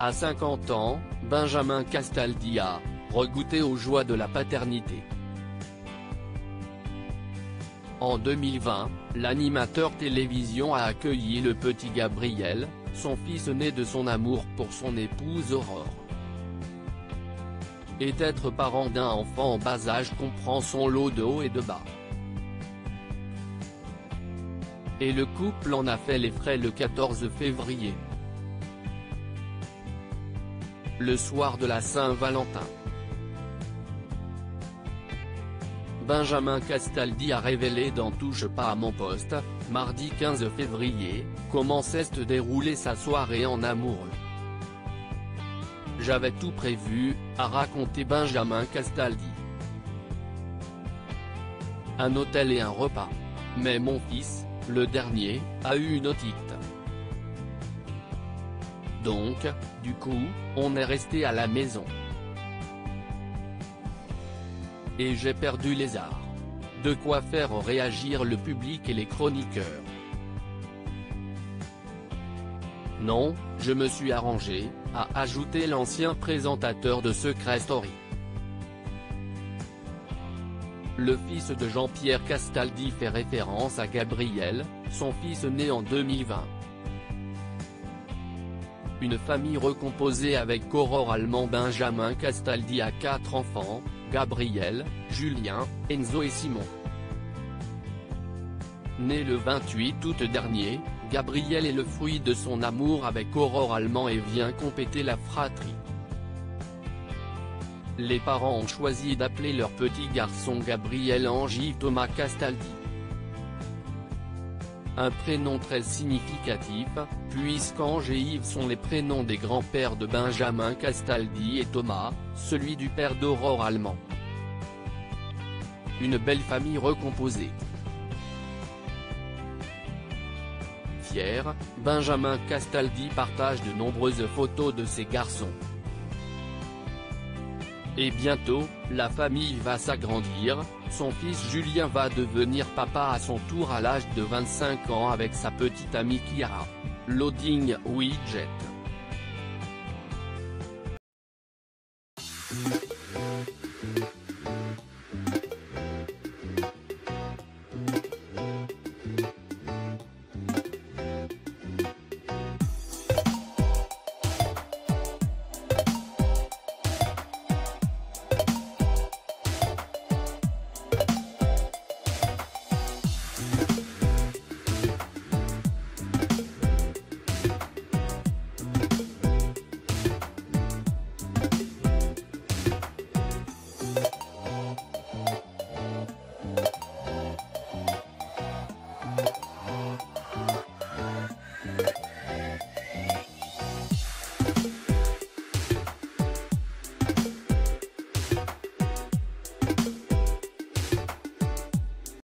À 50 ans, Benjamin Castaldi a regoûté aux joies de la paternité. En 2020, l'animateur télévision a accueilli le petit Gabriel, son fils né de son amour pour son épouse Aurore. Et être parent d'un enfant en bas âge comprend son lot de haut et de bas. Et le couple en a fait les frais le 14 février. Le soir de la Saint-Valentin. Benjamin Castaldi a révélé dans Touche pas à mon poste, mardi 15 février, comment s'est déroulée sa soirée en amoureux. J'avais tout prévu, a raconté Benjamin Castaldi. Un hôtel et un repas. Mais mon fils, le dernier, a eu une otite. Donc, du coup, on est resté à la maison. Et j'ai perdu les arts. De quoi faire réagir le public et les chroniqueurs. Non, je me suis arrangé, a ajouté l'ancien présentateur de Secret Story. Le fils de Jean-Pierre Castaldi fait référence à Gabriel, son fils né en 2020. Une famille recomposée avec Aurore Allemand Benjamin Castaldi a quatre enfants, Gabriel, Julien, Enzo et Simon. Né le 28 août dernier, Gabriel est le fruit de son amour avec Aurore Allemand et vient compléter la fratrie. Les parents ont choisi d'appeler leur petit garçon Gabriel Angie Thomas Castaldi. Un prénom très significatif, puisqu'Ange et Yves sont les prénoms des grands-pères de Benjamin Castaldi et Thomas, celui du père d'Aurore Allemand. Une belle famille recomposée. Fier, Benjamin Castaldi partage de nombreuses photos de ses garçons. Et bientôt, la famille va s'agrandir, son fils Julien va devenir papa à son tour à l'âge de 25 ans avec sa petite amie Kiara. Loading Widget